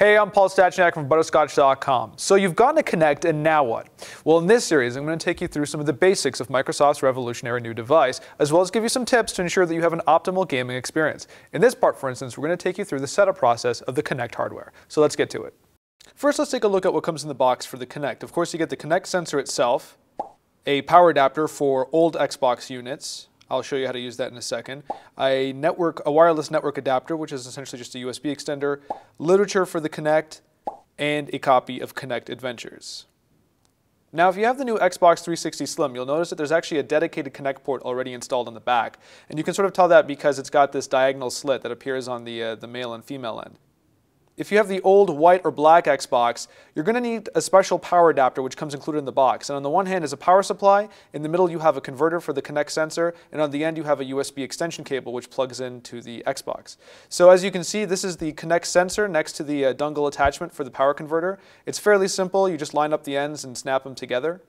Hey, I'm Paul Stachniak from Butterscotch.com. So you've gotten a Kinect, and now what? Well, in this series, I'm going to take you through some of the basics of Microsoft's revolutionary new device, as well as give you some tips to ensure that you have an optimal gaming experience. In this part, for instance, we're going to take you through the setup process of the Kinect hardware. So let's get to it. First, let's take a look at what comes in the box for the Kinect. Of course, you get the Kinect sensor itself, a power adapter for old Xbox units, I'll show you how to use that in a second. A network, a wireless network adapter, which is essentially just a USB extender, literature for the Kinect, and a copy of Kinect Adventures. Now, if you have the new Xbox 360 Slim, you'll notice that there's actually a dedicated Kinect port already installed on the back. And you can sort of tell that because it's got this diagonal slit that appears on the, uh, the male and female end. If you have the old white or black Xbox, you're going to need a special power adapter which comes included in the box. And on the one hand is a power supply, in the middle you have a converter for the Kinect sensor, and on the end you have a USB extension cable which plugs into the Xbox. So as you can see, this is the Kinect sensor next to the uh, dongle attachment for the power converter. It's fairly simple, you just line up the ends and snap them together.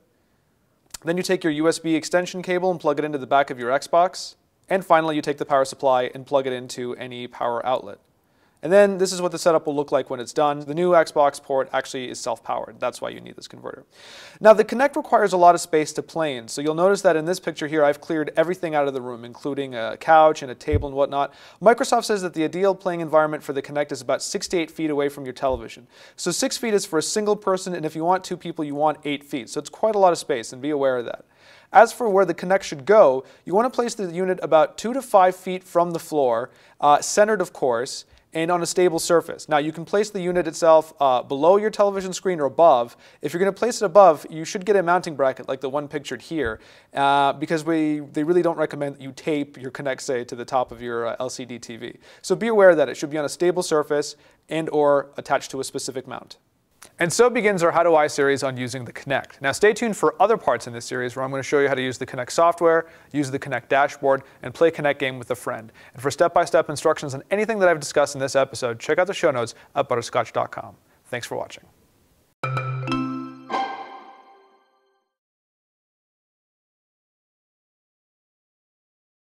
Then you take your USB extension cable and plug it into the back of your Xbox. And finally, you take the power supply and plug it into any power outlet. And then this is what the setup will look like when it's done. The new Xbox port actually is self-powered. That's why you need this converter. Now the Kinect requires a lot of space to play in. So you'll notice that in this picture here, I've cleared everything out of the room, including a couch and a table and whatnot. Microsoft says that the ideal playing environment for the Kinect is about 68 feet away from your television. So six feet is for a single person, and if you want two people, you want eight feet. So it's quite a lot of space, and be aware of that. As for where the Kinect should go, you want to place the unit about two to five feet from the floor, uh, centered of course, and on a stable surface. Now you can place the unit itself uh, below your television screen or above. If you're going to place it above, you should get a mounting bracket like the one pictured here uh, because we, they really don't recommend that you tape your Kinect, say, to the top of your uh, LCD TV. So be aware that it should be on a stable surface and or attached to a specific mount. And so begins our How Do I series on using the Kinect. Now stay tuned for other parts in this series where I'm going to show you how to use the Kinect software, use the Kinect dashboard, and play Kinect game with a friend. And for step-by-step -step instructions on anything that I've discussed in this episode, check out the show notes at butterscotch.com. Thanks for watching.